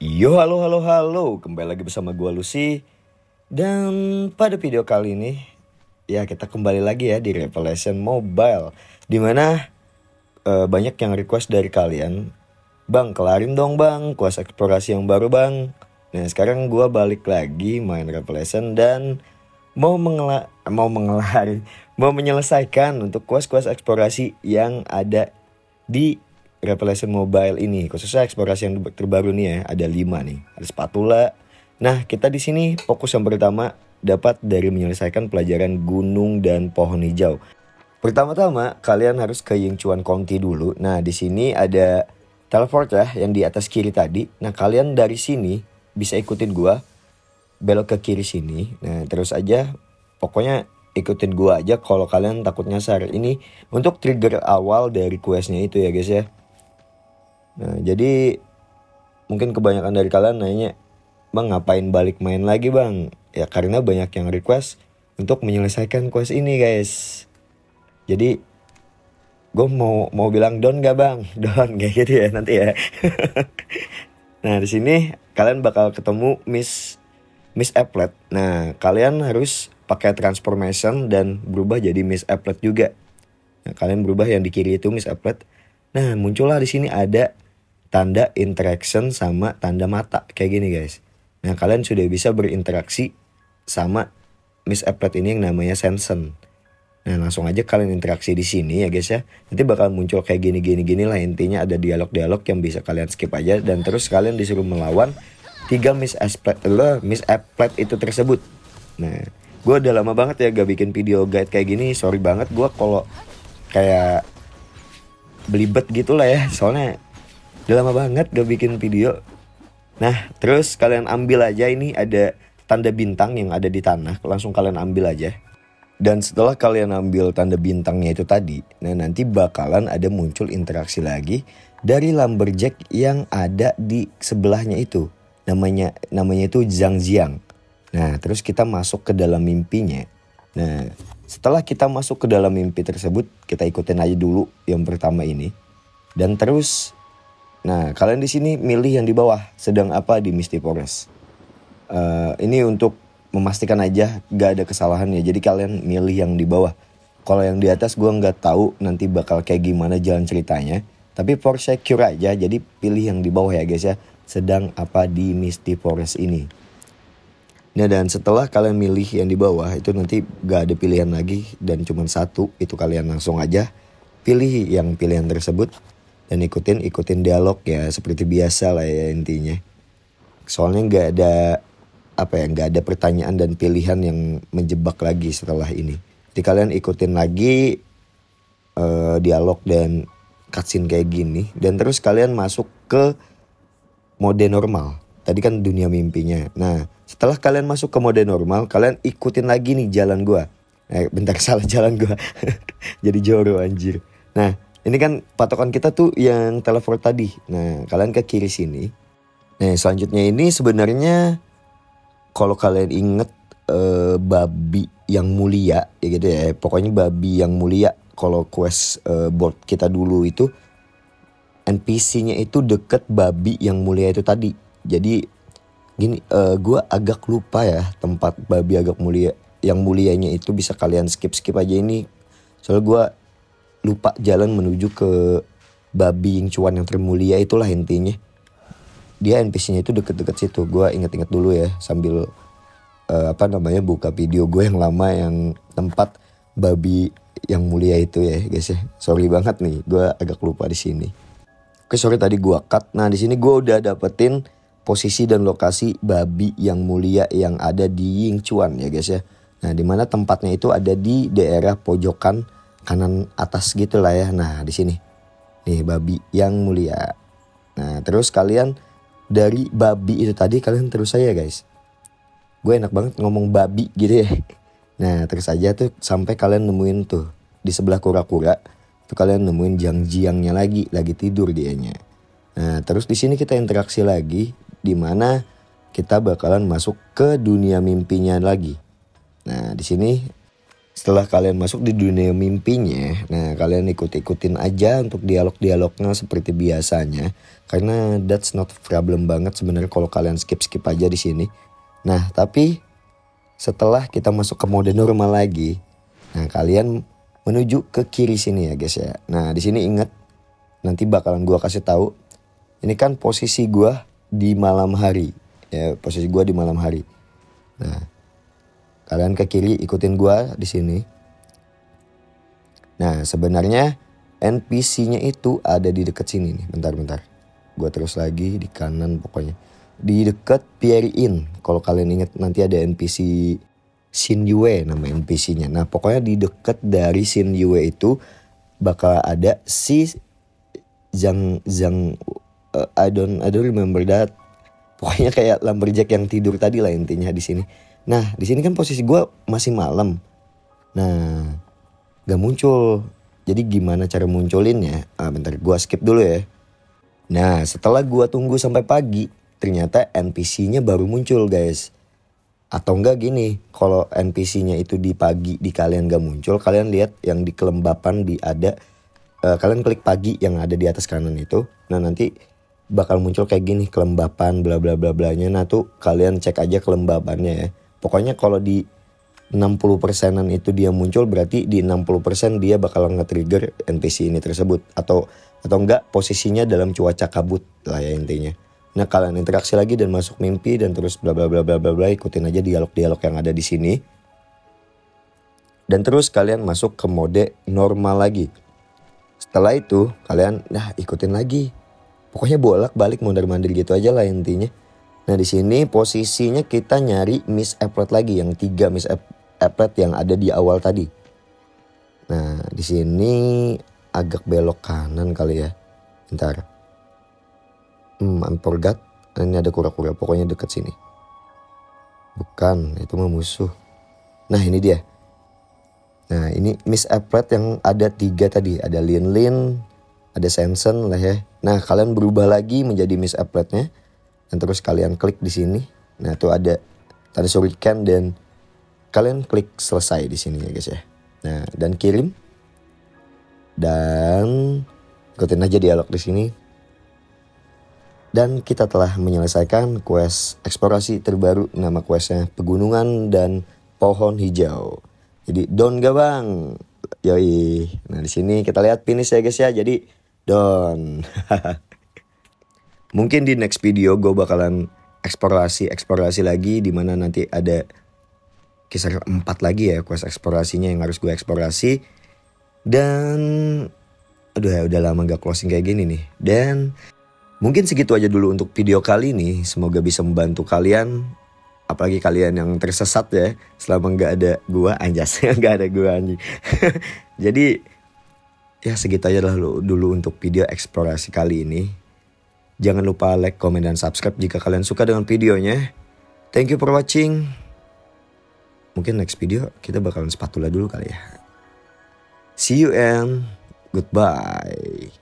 Yo halo halo halo, kembali lagi bersama gua Lucy. Dan pada video kali ini Ya kita kembali lagi ya di Revelation Mobile Di mana uh, banyak yang request dari kalian Bang kelarin dong bang, kuas eksplorasi yang baru bang. Nah sekarang gua balik lagi main Revelation dan Mau mengela mau mengelari Mau menyelesaikan untuk kuas-kuas eksplorasi yang ada di Revelation Mobile ini khususnya eksplorasi yang terbaru nih ya ada lima nih ada spatula. Nah kita di sini fokus yang pertama dapat dari menyelesaikan pelajaran gunung dan pohon hijau. Pertama-tama kalian harus ke Yingchuan County dulu. Nah di sini ada teleport ya yang di atas kiri tadi. Nah kalian dari sini bisa ikutin gua belok ke kiri sini. Nah terus aja pokoknya ikutin gua aja kalau kalian takut nyasar. Ini untuk trigger awal dari questnya itu ya guys ya Nah, jadi mungkin kebanyakan dari kalian nanya, Bang ngapain balik main lagi bang? Ya karena banyak yang request untuk menyelesaikan quest ini guys. Jadi gue mau mau bilang don gak bang? Don kayak gitu ya nanti ya. nah di sini kalian bakal ketemu Miss Miss Applet. Nah kalian harus pakai transformation dan berubah jadi Miss Applet juga. Nah, kalian berubah yang di kiri itu Miss Applet. Nah, muncullah di sini ada tanda interaction sama tanda mata kayak gini guys. Nah, kalian sudah bisa berinteraksi sama Miss Applet ini yang namanya Sensen. Nah, langsung aja kalian interaksi di sini ya guys ya. Nanti bakal muncul kayak gini-gini gini lah intinya ada dialog-dialog yang bisa kalian skip aja dan terus kalian disuruh melawan tiga Miss Applet lo Miss Applet itu tersebut. Nah, gue udah lama banget ya gak bikin video guide kayak gini. Sorry banget gue kalau kayak belibet gitu lah ya. Soalnya udah lama banget gak bikin video. Nah terus kalian ambil aja ini ada tanda bintang yang ada di tanah. Langsung kalian ambil aja. Dan setelah kalian ambil tanda bintangnya itu tadi nah nanti bakalan ada muncul interaksi lagi dari lumberjack yang ada di sebelahnya itu. Namanya namanya itu Zhang Jiang. Nah terus kita masuk ke dalam mimpinya. Nah setelah kita masuk ke dalam mimpi tersebut, kita ikutin aja dulu yang pertama ini. Dan terus, nah kalian di sini milih yang di bawah, sedang apa di Misty Forest. Uh, ini untuk memastikan aja gak ada kesalahan ya. Jadi kalian milih yang di bawah. Kalau yang di atas gue nggak tahu nanti bakal kayak gimana jalan ceritanya. Tapi for secure aja, jadi pilih yang di bawah ya guys ya. Sedang apa di Misty Forest ini. Nah dan setelah kalian milih yang di bawah itu nanti gak ada pilihan lagi dan cuma satu itu kalian langsung aja pilih yang pilihan tersebut dan ikutin ikutin dialog ya seperti biasa lah ya intinya. Soalnya gak ada apa ya gak ada pertanyaan dan pilihan yang menjebak lagi setelah ini. Jadi kalian ikutin lagi uh, dialog dan cutscene kayak gini dan terus kalian masuk ke mode normal Tadi kan dunia mimpinya. Nah, setelah kalian masuk ke mode normal, kalian ikutin lagi nih jalan gua. Eh, bentar salah jalan gua. Jadi joro anjir. Nah, ini kan patokan kita tuh yang teleport tadi. Nah, kalian ke kiri sini. Nah, selanjutnya ini sebenarnya kalau kalian inget uh, babi yang mulia ya gitu ya. Pokoknya babi yang mulia kalau quest uh, board kita dulu itu NPC-nya itu deket babi yang mulia itu tadi jadi gini uh, eh, gue agak lupa ya tempat babi agak mulia yang mulianya itu bisa kalian skip skip aja ini. Soalnya gue lupa jalan menuju ke babi yang cuan yang termulia itulah intinya. Dia NPC-nya itu deket-deket situ. Gue inget-inget dulu ya sambil uh, apa namanya buka video gue yang lama yang tempat babi yang mulia itu ya guys ya. Sorry banget nih gue agak lupa di sini. Oke sorry tadi gue cut. Nah di sini gue udah dapetin posisi dan lokasi babi yang mulia yang ada di Yingchuan ya guys ya. Nah di mana tempatnya itu ada di daerah pojokan kanan atas gitu lah ya. Nah di sini nih babi yang mulia. Nah terus kalian dari babi itu tadi kalian terus saya guys. Gue enak banget ngomong babi gitu ya. Nah terus aja tuh sampai kalian nemuin tuh di sebelah kura-kura tuh kalian nemuin jang-jiangnya lagi lagi tidur dianya. Nah terus di sini kita interaksi lagi di mana kita bakalan masuk ke dunia mimpinya lagi. Nah, di sini setelah kalian masuk di dunia mimpinya, nah kalian ikut-ikutin aja untuk dialog-dialognya seperti biasanya. Karena that's not problem banget sebenarnya kalau kalian skip-skip aja di sini. Nah, tapi setelah kita masuk ke mode normal lagi, nah kalian menuju ke kiri sini ya guys ya. Nah, di sini ingat nanti bakalan gua kasih tahu ini kan posisi gua di malam hari. Ya, posisi gua di malam hari. Nah, Kalian ke kiri ikutin gua di sini. Nah, sebenarnya NPC-nya itu ada di dekat sini nih. Bentar-bentar. Gua terus lagi di kanan pokoknya. Di dekat Pierre Inn. Kalau kalian ingat nanti ada NPC Shin Yue nama NPC-nya. Nah, pokoknya di dekat dari Shin Yue itu bakal ada si Zhang Zhang uh, I don't I don't remember that. Pokoknya kayak lumberjack yang tidur tadi lah intinya di sini. Nah di sini kan posisi gue masih malam. Nah gak muncul. Jadi gimana cara munculinnya? Ah bentar gue skip dulu ya. Nah setelah gue tunggu sampai pagi. Ternyata NPC-nya baru muncul guys. Atau enggak gini. Kalau NPC-nya itu di pagi di kalian gak muncul. Kalian lihat yang di kelembapan di ada. Uh, kalian klik pagi yang ada di atas kanan itu. Nah nanti bakal muncul kayak gini kelembapan bla bla bla blanya nah tuh kalian cek aja kelembapannya ya Pokoknya kalau di 60 persenan itu dia muncul berarti di 60 persen dia bakal nge-trigger NPC ini tersebut atau atau enggak posisinya dalam cuaca kabut lah ya intinya. Nah kalian interaksi lagi dan masuk mimpi dan terus bla bla bla bla bla bla ikutin aja dialog-dialog yang ada di sini. Dan terus kalian masuk ke mode normal lagi. Setelah itu kalian nah ikutin lagi. Pokoknya bolak-balik mondar-mandir gitu aja lah intinya. Nah di sini posisinya kita nyari Miss Applet lagi yang tiga Miss Applet yang ada di awal tadi. Nah di sini agak belok kanan kali ya. Bentar. Hmm, I forgot. Ini ada kura-kura. Pokoknya deket sini. Bukan, itu mah musuh. Nah ini dia. Nah ini Miss Applet yang ada tiga tadi. Ada Lin Lin, ada Sensen lah ya. Nah kalian berubah lagi menjadi Miss Appletnya dan terus kalian klik di sini. Nah, itu ada tanda shuriken dan kalian klik selesai di sini ya guys ya. Nah, dan kirim. Dan ikutin aja dialog di sini. Dan kita telah menyelesaikan quest eksplorasi terbaru nama questnya Pegunungan dan Pohon Hijau. Jadi Don Gabang. Yoi. Nah di sini kita lihat finish ya guys ya. Jadi Don. mungkin di next video gue bakalan eksplorasi eksplorasi lagi di mana nanti ada kisar empat lagi ya quest eksplorasinya yang harus gue eksplorasi. Dan aduh ya udah lama gak closing kayak gini nih. Dan mungkin segitu aja dulu untuk video kali ini. Semoga bisa membantu kalian apalagi kalian yang tersesat ya selama nggak ada gua. Anjas nggak ada gua anjing. Jadi ya segitu aja lah dulu untuk video eksplorasi kali ini Jangan lupa like, comment, dan subscribe jika kalian suka dengan videonya. Thank you for watching. Mungkin next video kita bakalan spatula dulu kali ya. See you and goodbye.